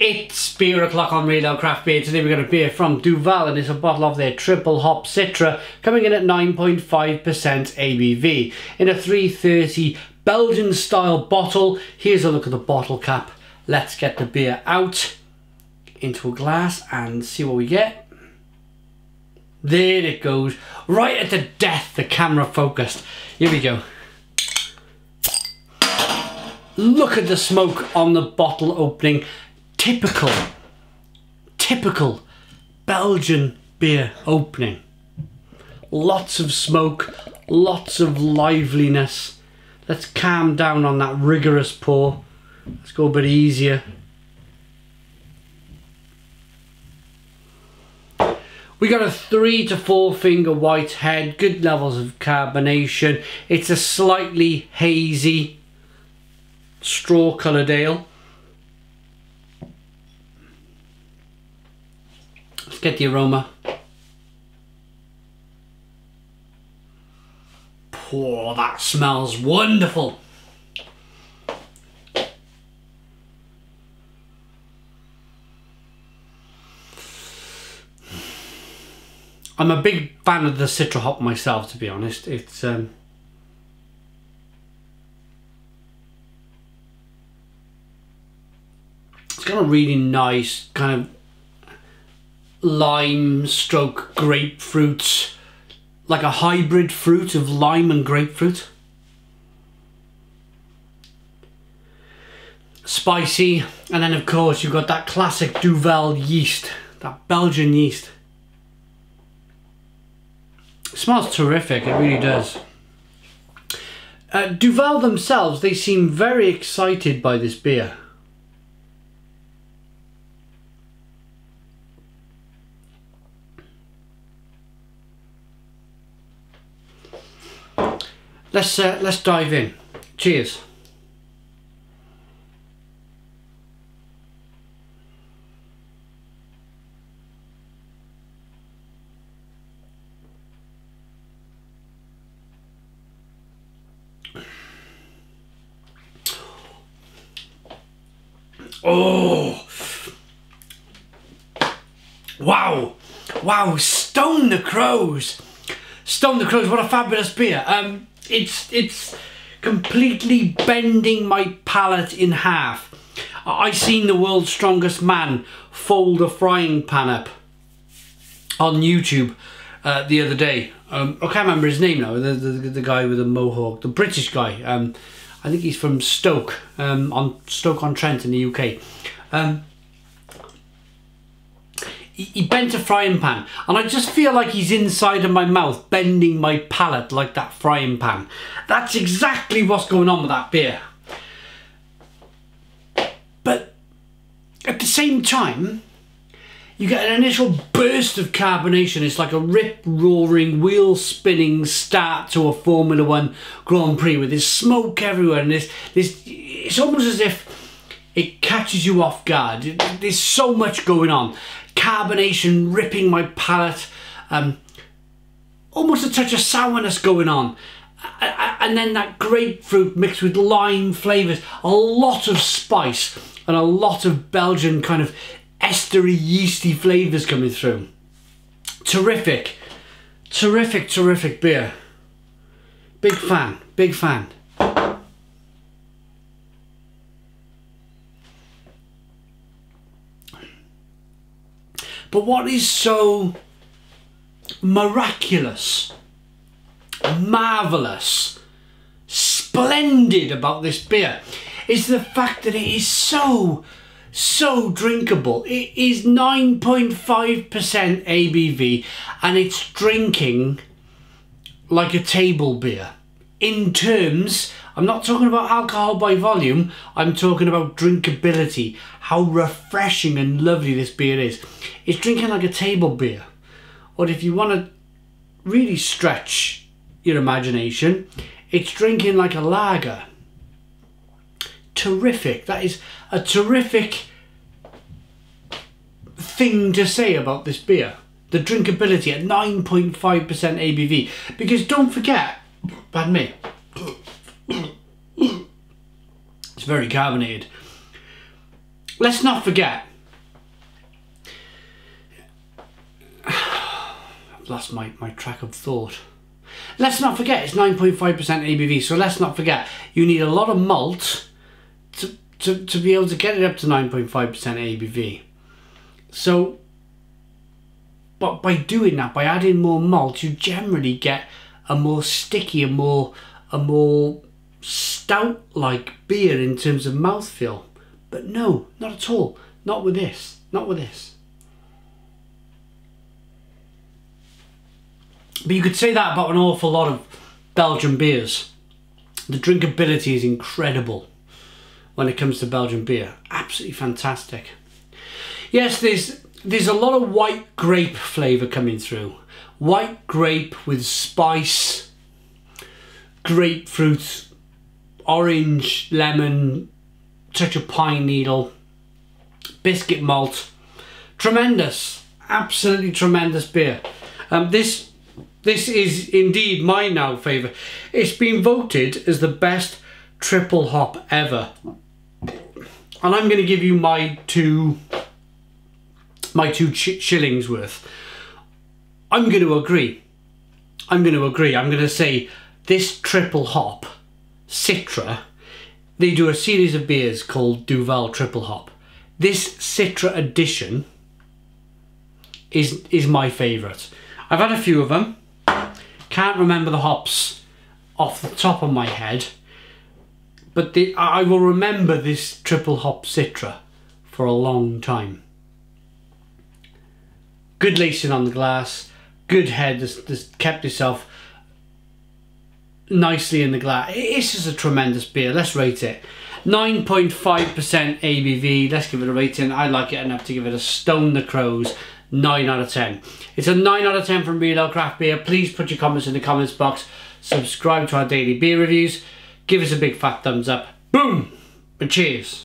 It's beer o'clock on Real Craft Beer. Today we've got a beer from Duvel and it's a bottle of their Tripel hop Citra coming in at 9.5% ABV in a 330 Belgian style bottle. Here's a look at the bottle cap. Let's get the beer out into a glass and see what we get. There it goes. Right at the death, the camera focused. Here we go. Look at the smoke on the bottle opening typical, typical Belgian beer opening. Lots of smoke, lots of liveliness. Let's calm down on that rigorous pour. Let's go a bit easier. We got a three to four finger white head, good levels of carbonation. It's a slightly hazy straw coloured ale. Get the aroma. Oh, that smells wonderful. I'm a big fan of the Citra hop myself, to be honest. It's um, it's got a really nice kind of lime stroke grapefruit, like a hybrid fruit of lime and grapefruit. Spicy, and then of course you've got that classic Duvel yeast, that Belgian yeast. It smells terrific, it really does. Uh, Duvel themselves, they seem very excited by this beer. Let's uh, let's dive in. Cheers. Oh! Wow! Wow! Stone the Crows! Stone the Crows, what a fabulous beer. Um, it's it's completely bending my palate in half. I seen the world's strongest man fold a frying pan up on YouTube uh, the other day. Um, I can't remember his name now. The, the, the guy with the mohawk, the British guy. Um, I think he's from Stoke um, on Stoke on Trent in the UK. He bent a frying pan and I just feel like he's inside of my mouth bending my palate like that frying pan. That's exactly what's going on with that beer. But at the same time, you get an initial burst of carbonation. It's like a rip-roaring, wheel-spinning start to a Formula One Grand Prix with this smoke everywhere and this, this it's almost as if it catches you off guard. There's so much going on carbonation ripping my palate, um, almost a touch of sourness going on. And then that grapefruit mixed with lime flavours, a lot of spice and a lot of Belgian kind of estery, yeasty flavours coming through. Terrific, terrific, terrific beer. Big fan, big fan. But what is so miraculous, marvellous, splendid about this beer is the fact that it is so, so drinkable. It is 9.5% ABV and it's drinking like a table beer. In terms, I'm not talking about alcohol by volume, I'm talking about drinkability, how refreshing and lovely this beer is. It's drinking like a table beer. Or if you want to really stretch your imagination, it's drinking like a lager. Terrific. That is a terrific thing to say about this beer. The drinkability at 9.5% ABV. Because don't forget, pardon me, very carbonated. Let's not forget. I've lost my, my track of thought. Let's not forget it's 9.5% ABV, so let's not forget you need a lot of malt to, to, to be able to get it up to 9.5% ABV. So, but by doing that, by adding more malt, you generally get a more sticky, a more, a more stout-like beer in terms of mouthfeel. But no, not at all. Not with this. Not with this. But you could say that about an awful lot of Belgian beers. The drinkability is incredible when it comes to Belgian beer. Absolutely fantastic. Yes, there's there's a lot of white grape flavour coming through. White grape with spice, grapefruit, orange, lemon, touch of pine needle, biscuit malt. Tremendous, absolutely tremendous beer. Um, this this is indeed my now favourite. It's been voted as the best Tripel hop ever. And I'm going to give you my two my two shillings worth. I'm going to agree. I'm going to agree. I'm going to say this Tripel hop, Citra, they do a series of beers called Duvel Tripel Hop. This Citra edition is is my favourite. I've had a few of them. Can't remember the hops off the top of my head, but the, I will remember this Tripel hop Citra for a long time. Good lacing on the glass, good head that's, kept itself nicely in the glass. It's just a tremendous beer. Let's rate it. 9.5% ABV. Let's give it a rating. I like it enough to give it a Stone the Crows 9 out of 10. It's a 9 out of 10 from Real Ale Craft Beer. Please put your comments in the comments box. Subscribe to our daily beer reviews. Give us a big fat thumbs up. Boom! And cheers.